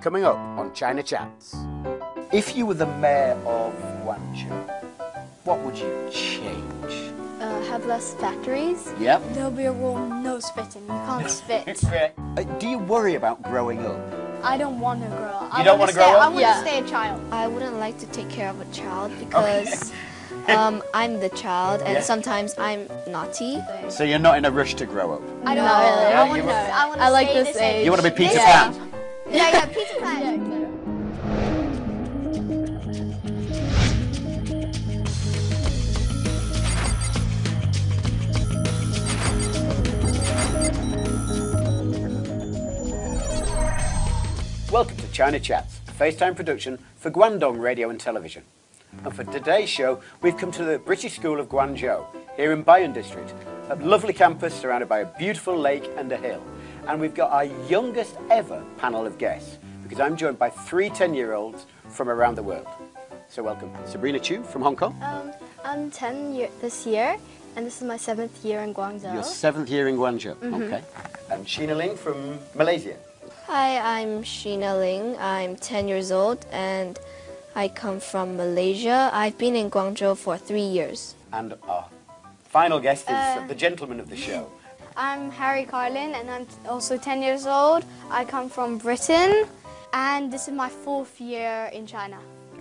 Coming up on China Chats. If you were the mayor of Guangzhou, what would you change? Uh, have less factories. Yep. There'll be a rule no spitting. You can't spit. Uh, do you worry about growing up? I don't want to grow up. You don't wanna grow stay, up? I want Yeah. to stay a child. I wouldn't like to take care of a child because um, I'm the child and Yeah. sometimes I'm naughty. So you're not in a rush to grow up? I don't No, know. really. I want You to. want- I want to I like stay this age. You want to be Peter Yeah. Pan? Yeah, yeah, Peter Pan. Welcome to China Chats, a FaceTime production for Guangdong Radio and Television. And for today's show, we've come to the British School of Guangzhou, here in Baiyun District, a lovely campus surrounded by a beautiful lake and a hill. And we've got our youngest ever panel of guests, because I'm joined by three 10-year-olds from around the world. So welcome, Sabrina Chu from Hong Kong, Um, I'm 10 year, this year, and this is my seventh year in Guangzhou. your seventh year in Guangzhou, okay. And Sheena Ling from Malaysia. Hi, I'm Sheena Ling. I'm 10 years old and I come from Malaysia. I've been in Guangzhou for three years. And our final guest is Uh, the gentleman of the show. I'm Harry Carlin, and I'm also 10 years old. I come from Britain, and this is my fourth year in China.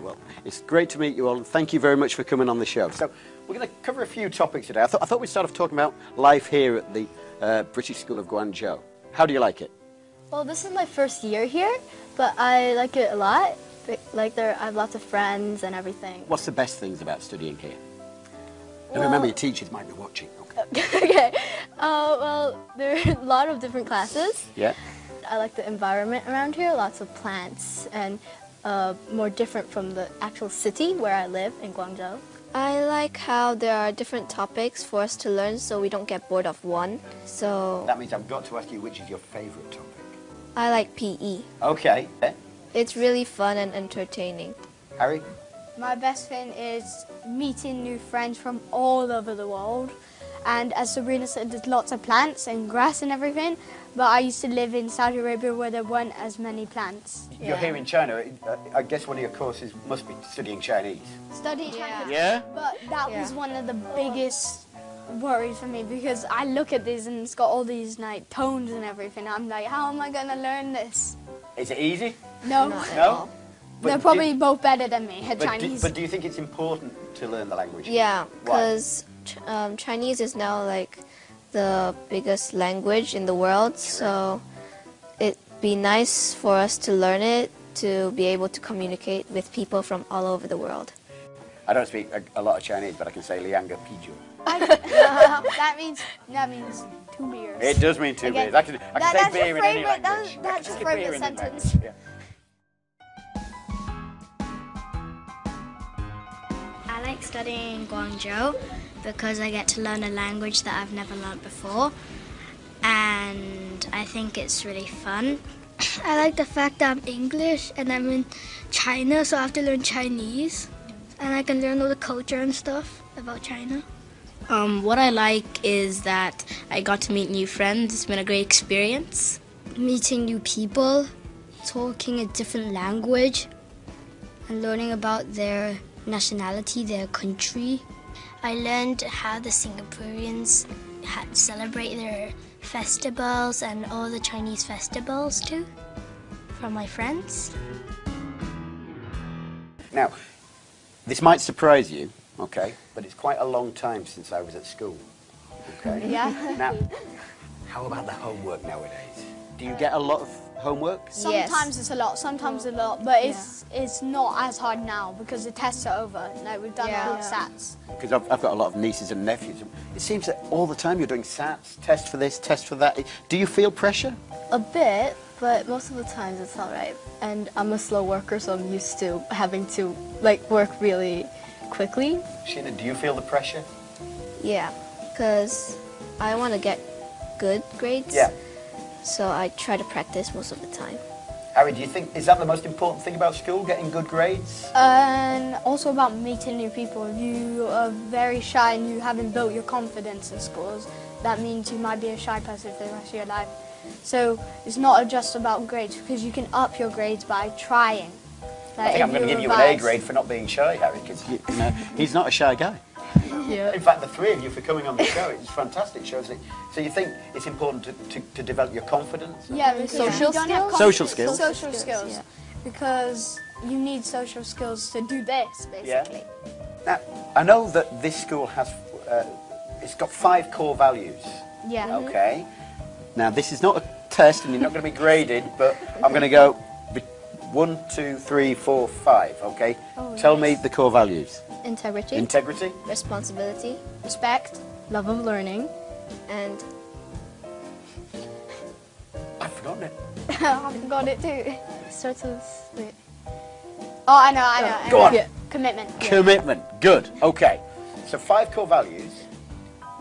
Well, it's great to meet you all, and thank you very much for coming on the show. So, we're going to cover a few topics today. I, thought I thought we'd start off talking about life here at the uh, British School of Guangzhou. How do you like it? Well, this is my first year here, but I like it a lot. Like there, I have lots of friends and everything. What's the best things about studying here? And Well- remember, your teachers might be watching. Okay. okay. Uh, well, there are a lot of different classes. Yeah. I like the environment around here. Lots of plants and uh, more different from the actual city where I live in Guangzhou. I like how there are different topics for us to learn so we don't get bored of one. So That means I've got to ask you which is your favourite topic. I like PE. Okay. It's really fun and entertaining. Harry? My best thing is meeting new friends from all over the world. And as Sabrina said, there's lots of plants and grass and everything. But I used to live in Saudi Arabia where there weren't as many plants. You're here in China. uh, I guess one of your courses must be studying Chinese. Study Chinese. Yeah? But that was one of the biggest worries for me because I look at this and it's got all these like tones and everything. I'm like, how am I gonna learn this? Is it easy? No. Not No? They're do- probably both better than me at But do, Chinese. but do you think it's important to learn the language? Yeah, because um, Chinese is now like the biggest language in the world, so it'd be nice for us to learn it to be able to communicate with people from all over the world. I don't speak a, a lot of Chinese, but I can say Lianga Piju. that means that means two beers. It does mean two Okay. beers. I can, I can That- say beer in any that- language. I that's your say favourite beer in sentence. I like studying in Guangzhou because I get to learn a language that I've never learned before, and I think it's really fun. I like the fact that I'm English and I'm in China, so I have to learn Chinese. And I can learn all the culture and stuff about China. Um, what I like is that I got to meet new friends. It's been a great experience. Meeting new people, talking a different language, and learning about their nationality, their country. I learned how the Singaporeans had celebrate their festivals and all the Chinese festivals too from my friends. Now, this might surprise you, okay, but it's quite a long time since I was at school. Okay? Yeah. Now, how about the homework nowadays? Do you get a lot of homework? Sometimes it's a lot, sometimes a lot, but it's it's not as hard now because the tests are over. Like we've done Yeah. all the SATs. Because I've, I've got a lot of nieces and nephews. It seems that all the time you're doing SATs, test for this, test for that. Do you feel pressure? A bit, but most of the times it's all right. And I'm a slow worker, so I'm used to having to like work really quickly. Sheena, do you feel the pressure? Yeah, because I want to get good grades. Yeah. So I try to practice most of the time. Harry, do you think, is that the most important thing about school, getting good grades? And also about meeting new people. If you are very shy and you haven't built your confidence in schools, that means you might be a shy person for the rest of your life. So it's not just about grades because you can up your grades by trying. I think I'm going to give you an A grade for not being shy, Harry, because you, you know, he's not a shy guy. Yeah. In fact, the three of you for coming on the show, it's fantastic. Shows it. So you think it's important to, to, to develop your confidence? Yeah, because Social if you don't have skills? Social skills. Social skills. yeah. Because you need social skills to do this, basically. Yeah. basically. Now, I know that this school has, uh, it's got five core values. Yeah. Okay. Now, this is not a test, and you're not going to be graded, but I'm going to go one, two, three, four, five. Okay. Oh, Tell me the core values. Integrity, Integrity. responsibility, Respect. Love of learning. and I've forgotten it. I forgot it too. Starts with wait. Oh, I know, I know. I Go know. on. Yeah. Commitment. Commitment. Good. Okay. So five core values.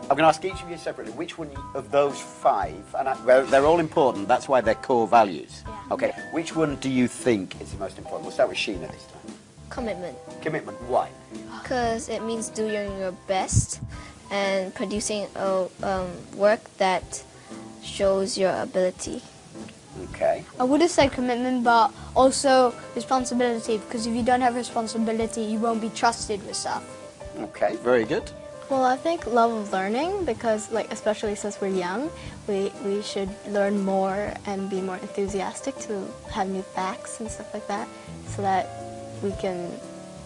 I'm going to ask each of you separately which one of those five, and I, they're, they're all important. That's why they're core values. Yeah. Okay. Which one do you think is the most important? We'll start with Sheena this time. Commitment. Commitment. Why? Because it means doing your best and producing a um, work that shows your ability. Okay. I would have said commitment, but also responsibility because if you don't have responsibility, you won't be trusted with stuff. Okay. Very good. Well, I think love of learning because, like, especially since we're young, we, we should learn more and be more enthusiastic to have new facts and stuff like that, so that we can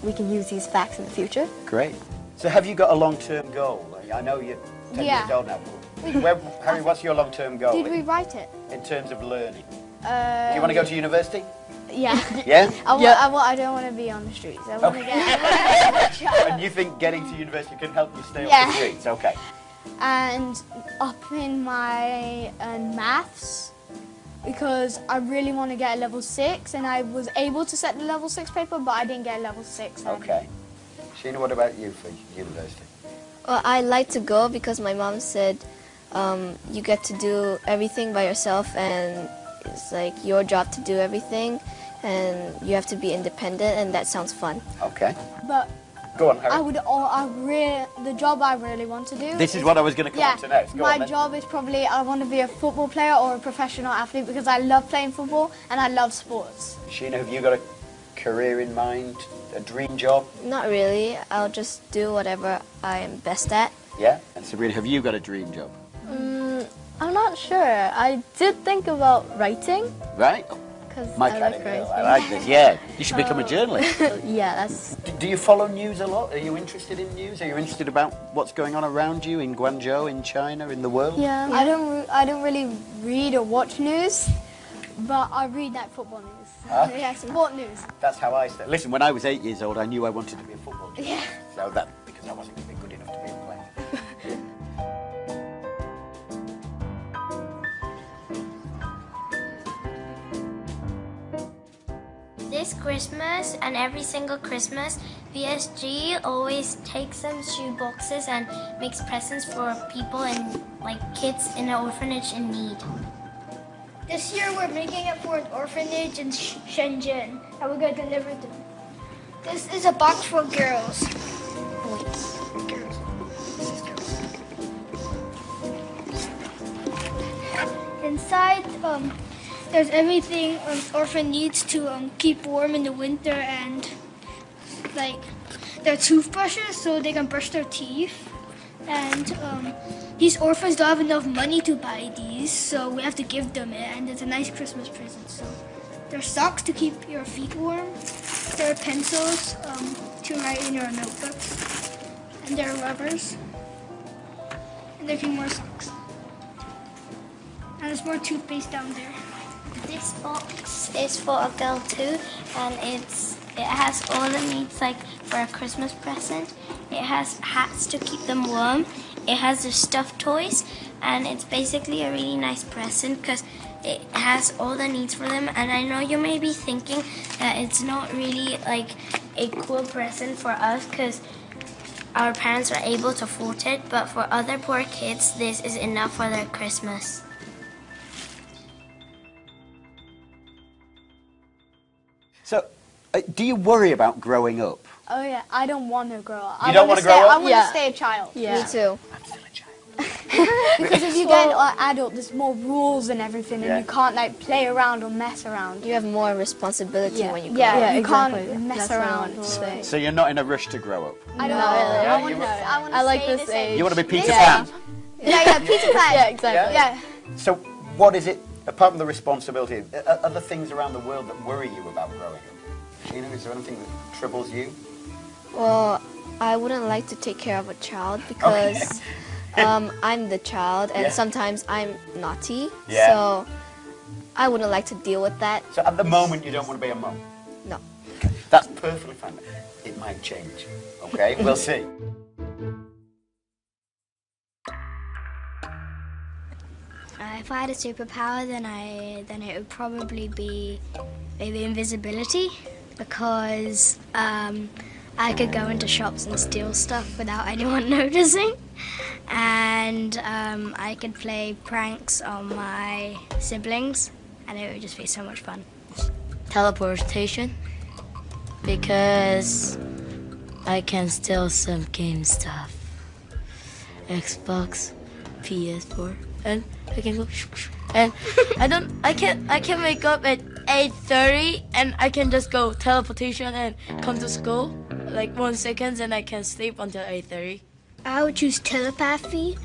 we can use these facts in the future. Great. So have you got a long-term goal? I know you're 10 Yeah. years old now. Where, Harry, what's your long-term goal Did we write it? in terms of learning? Uh, Do you want to go to university? Yeah. Yeah? I, wa- Yeah. I, wa- I don't want to be on the streets. I want to get. and you think getting to university can help you stay off Yeah. the streets? Okay. and up in my uh, maths because I really want to get a level six, and I was able to set the level six paper, but I didn't get a level six. and- Okay. Sheena, what about you for university? Well, I like to go because my mom said um, you get to do everything by yourself and it's like your job to do everything and you have to be independent and that sounds fun. Okay. But Go on, Harry. I would, all I really, the job I really want to do. This is what I was going to come Yeah, on to next. Go my on job is probably I want to be a football player or a professional athlete because I love playing football and I love sports. Sheena, have you got a career in mind? A dream job? Not really. I'll just do whatever I am best at. Yeah? And Sabrina, have you got a dream job? Mm, I'm not sure. I did think about writing Right? Because My I kind like of girl. I like this. Yeah. You should become a oh. journalist. yeah, that's Do- Do you follow news a lot? Are you interested in news? Are you interested about what's going on around you in Guangzhou, in China, in the world? yeah. I don't, I don't really read or watch news, but I read that football news. Huh? Yeah, sport news. That's how I started. Listen, when I was eight years old, I knew I wanted to be a football player. Yeah. So that, because I wasn't This Christmas and every single Christmas, BSG always takes some shoe boxes and makes presents for people and like kids in an orphanage in need. This year we're making it for an orphanage in Shenzhen and we're to deliver them. This is a box for girls. Girls. Girls. Inside, um, there's everything an orphan needs to um, keep warm in the winter and like their toothbrushes so they can brush their teeth. And um, these orphans don't have enough money to buy these, so we have to give them it, and it's a nice Christmas present. So there are socks to keep your feet warm. There are pencils um, to write in your notebooks, and there are rubbers. And there few more socks. And there's more toothpaste down there. This box is for a girl too, and it's it has all the needs like for a Christmas present. It has hats to keep them warm. It has the stuffed toys, and it's basically a really nice present because it has all the needs for them. And I know you may be thinking that it's not really like a cool present for us because our parents are able to afford it, but for other poor kids, this is enough for their Christmas. So, uh, do you worry about growing up? Oh yeah, I don't want to grow up. You I don't wanna wanna grow stay, up? I want to Yeah. stay a child. yeah. Me too. I'm still a child. Because if you get an adult, there's more rules and everything, Yeah. and you can't like play around or mess around. You have more responsibility Yeah, when you grow yeah, up. Yeah, you exactly. can't mess That's what around. wanted or- So you're not in a rush to grow up. I don't Not know. really. I want to. I, wanna I like stay this the same. age. You want to be Peter Yeah. Pan? Yeah, yeah, Peter Pan. Yeah, exactly. Yeah. So what is it, apart from the responsibility, are are there things around the world that worry you about growing up? Sheena, is there anything that troubles you? Well, I wouldn't like to take care of a child because um, I'm the child and Yeah. sometimes I'm naughty. Yeah. So I wouldn't like to deal with that. So at the moment you don't want to be a mum? No. That's perfectly fine. It might change. Okay, we'll see. If I had a superpower, then I then it would probably be maybe invisibility, because um, I could go into shops and steal stuff without anyone noticing, and um, I could play pranks on my siblings, and it would just be so much fun. teleportation because I can steal some game stuff. Xbox, PS4, and I can go and I don't I can't I can wake up at 8:30 and I can just go teleportation and come to school like one seconds and I can sleep until 8:30. I would choose telepathy.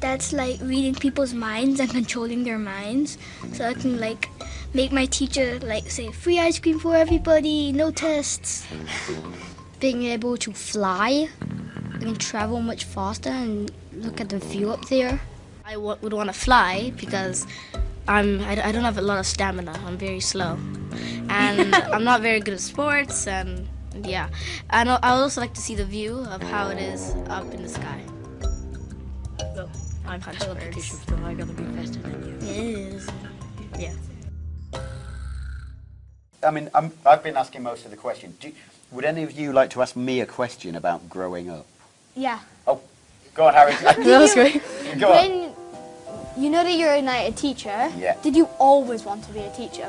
That's like reading people's minds and controlling their minds. So I can like make my teacher like say free ice cream for everybody, no tests. Being able to fly, I can travel much faster and look at the view up there. I w- would want to fly because I'm I, d- I don't have a lot of stamina. I'm very slow, and I'm not very good at sports. And yeah, I know I would also like to see the view of how it is up in the sky. Well, I'm teleportation, so I'm gonna be faster than you. Yes. Yeah. I mean, I'm, I've been asking most of the questions. Do, would any of you like to ask me a question about growing up? Yeah. Oh, go on, Harry. That was great. go on. When you know that you're like a teacher, Yeah. did you always want to be a teacher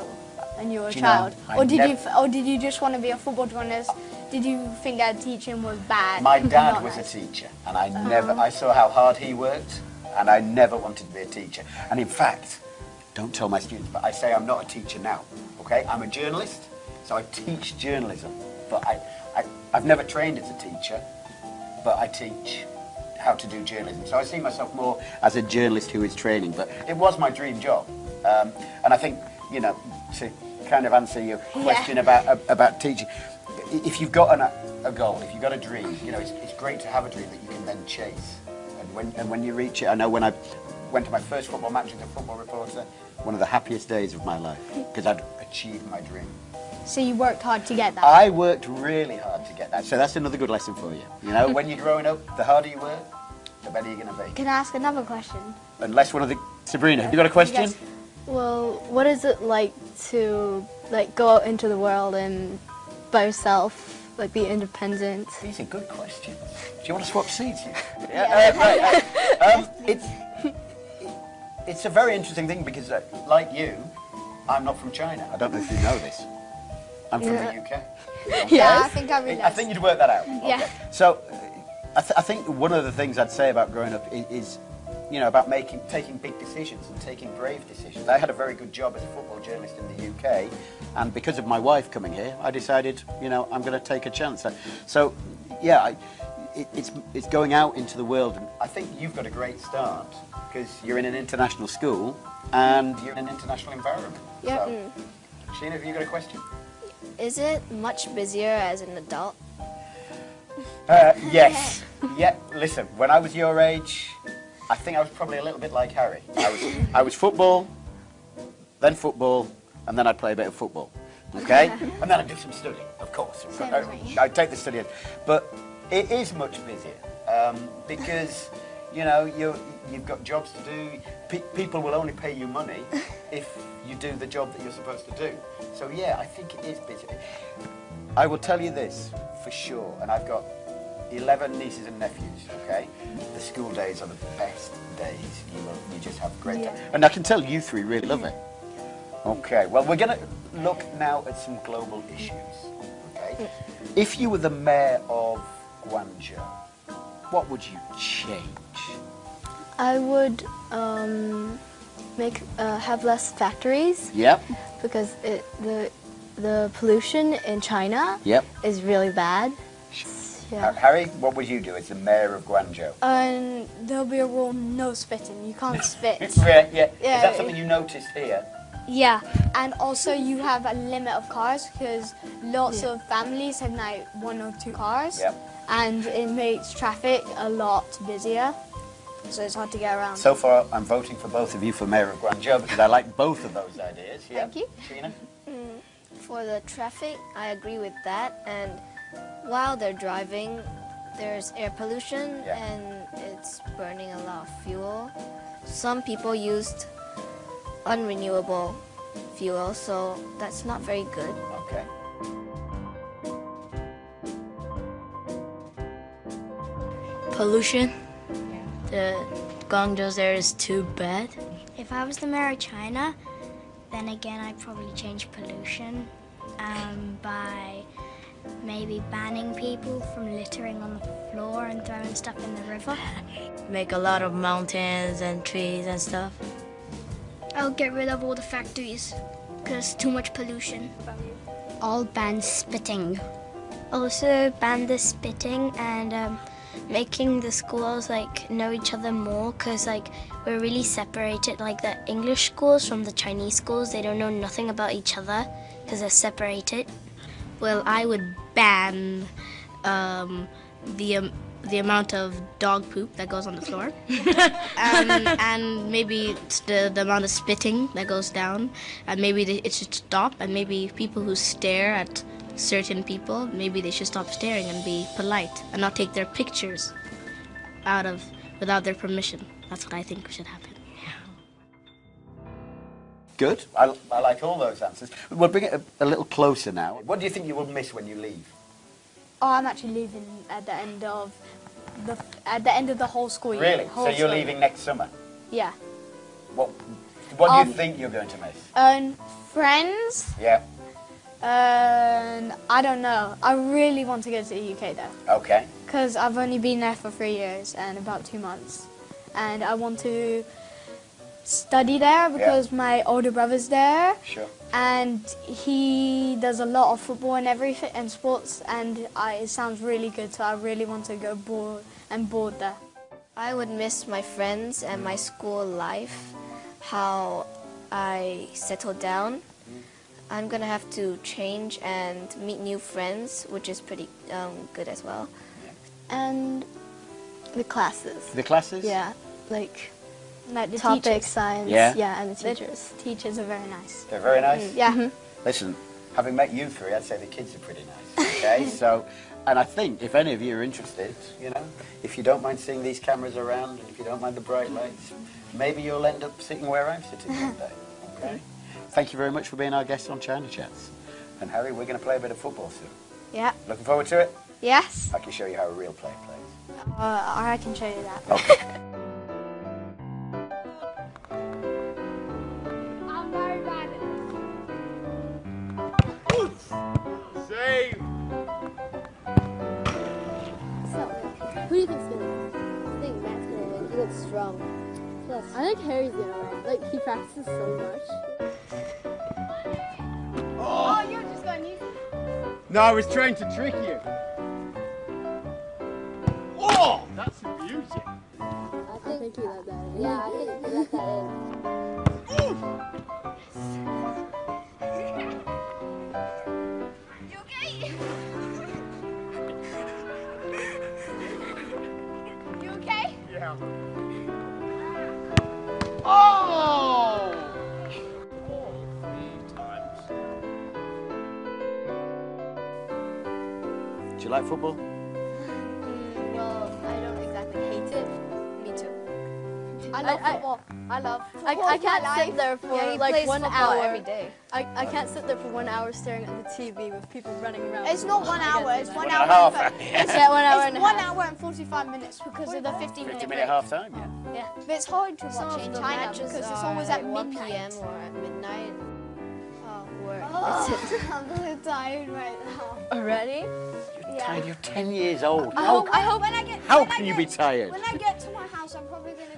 when you were a Do you know, child, or did you, or did you just want to be a football journalist? Did you think that teaching was bad? My dad was a teacher, and I oh. never, I saw how hard he worked, and I never wanted to be a teacher. And in fact, don't tell my students, but I say I'm not a teacher now, okay? I'm a journalist, so I teach journalism, but I, I, I've never trained as a teacher, but I teach how to do journalism. So I see myself more as a journalist who is training, but it was my dream job. Um, and I think, you know, to kind of answer your question about, about teaching, if you've got an, a goal, if you've got a dream, you know, it's, it's great to have a dream that you can then chase. And when, and when you reach it, I know when I went to my first football match as a football reporter, one of the happiest days of my life, because I'd achieved my dream. So you worked hard to get that. I worked really hard to get that, so that's another good lesson for you. You know, when you're growing up, the harder you work, the better you're going to be. Can I ask another question? Unless one of the Sabrina, have you got a question? Yes. Well, what is it like to like go out into the world and by yourself, like be independent? These are good questions. Do you want to swap seats? yeah, uh, right. uh, um, it's it's a very interesting thing because, uh, like you, I'm not from China. I don't know if you know this. I'm from the UK. Yeah, I think I I think you'd work that out. Yeah. Okay. So, uh, I, th- I think one of the things I'd say about growing up is, is, you know, about making taking big decisions and taking brave decisions. I had a very good job as a football journalist in the UK, and because of my wife coming here, I decided, you know, I'm going to take a chance. So, yeah, I, it, it's it's going out into the world, and I think you've got a great start because you're in an international school and you're in an international environment. Yeah. So, Sheena, have you got a question? Is it much busier as an adult? Uh, yes. yeah. Listen, when I was your age, I think I was probably a little bit like Harry. I was, I was football, then football, and then I'd play a bit of football. Okay, and then I'd do some studying, of course. Same I, as me. I'd take the studying, but it is much busier um, because you know you you've got jobs to do. Pe- people will only pay you money if you do the job that you're supposed to do. So yeah, I think it is busy. I will tell you this for sure, and I've got 11 nieces and nephews, okay? The school days are the best days. You, will, you just have great time. And I can tell you three really love it. Okay, well, we're going to look now at some global issues, okay? Mm. If you were the mayor of Guangzhou, what would you change? I would um, make uh, have less factories Yep. because it the the pollution in China Yep. is really bad. Ha- Yeah. Harry, what would you do as the mayor of Guangzhou? And there'll be a rule no spitting. You can't spit. yeah, yeah. Is that something you noticed here? yeah. And also you have a limit of cars because lots of families have now one or two cars. Yep. And it makes traffic a lot busier. So it's hard to get around. So far, I'm voting for both of you for mayor of Guangzhou because I like both of those ideas. Yeah. Thank you. Sheena? Mm, for the traffic, I agree with that. And while they're driving, there's air pollution Yeah. and it's burning a lot of fuel. Some people used unrenewable fuel, so that's not very good. Okay. Pollution. The Guangzhou's air is too bad. If I was the mayor of China, then again I'd probably change pollution um, by maybe banning people from littering on the floor and throwing stuff in the river. Make a lot of mountains and trees and stuff. I'll get rid of all the factories because too much pollution. I'll ban spitting. Also ban the spitting and um, making the schools like know each other more because like we're really separated. Like the English schools from the Chinese schools, they don't know nothing about each other because they're separated. Well, I would ban um, the um, the amount of dog poop that goes on the floor, and, and maybe it's the the amount of spitting that goes down, and maybe it should stop. And maybe people who stare at certain people, maybe they should stop staring and be polite and not take their pictures out of without their permission. That's what I think should happen. Good. I, I like all those answers. We'll bring it a, a little closer now. What do you think you will miss when you leave? Oh, I'm actually leaving at the end of the at the end of the whole school year. Really? Whole So you're school leaving year. next summer? Yeah. What What do Um, you think you're going to miss? And friends. Yeah. And I don't know. I really want to go to the UK though, Okay. because I've only been there for three years and about two months, and I want to study there because my older brother's there, Sure. and he does a lot of football and everything and sports, and I, it sounds really good. So I really want to go board and board there. I would miss my friends and my school life, how I settled down. I'm gonna have to change and meet new friends, which is pretty um, good as well. And the classes. The classes? Yeah, like Like the topic, teachers. science. Yeah. yeah, and the The teachers. teachers are very nice. They're very nice? Mm, yeah. Mm-hmm. Listen, having met you three, I'd say the kids are pretty nice. Okay, so, and I think if any of you are interested, you know, if you don't mind seeing these cameras around, and if you don't mind the bright lights, maybe you'll end up sitting where I'm sitting one day. Okay. Mm. Thank you very much for being our guest on China Chats. And Harry, we're going to play a bit of football soon. Yeah. Looking forward to it. Yes. I can show you how a real player plays. Uh, I can show you that. Okay. I'm very bad at Save! Who do you think's gonna win? I think Matt's gonna win. He looks strong. Plus, I think Harry's gonna win. Like he practices so much. No, I was trying to trick you. Oh, that's a beauty. I think, he let that in. Yeah, I think he let that in. You okay? You okay? Yeah. Like football? Mm, well, I don't exactly hate it. Me too. I love I- football. I love. I, I can't sit life. there for Yeah, like one hour every day. I, I can't sit there for one hour staring at the TV with people running around. It's not one hour. It's one, One and a hour. half. and Yeah, one hour It's and one half. hour and 45 minutes because of the 15 50 minute minute half time, yeah. Yeah, but it's hard to Some watch in China because it's always at at 1 midnight. p.m. or at midnight. Oh, we're I'm so tired right now. already. Tired, you're 10 years old. I How, hope, I hope when I get how when I can you get- be tired? When I get to my house, I'm probably gonna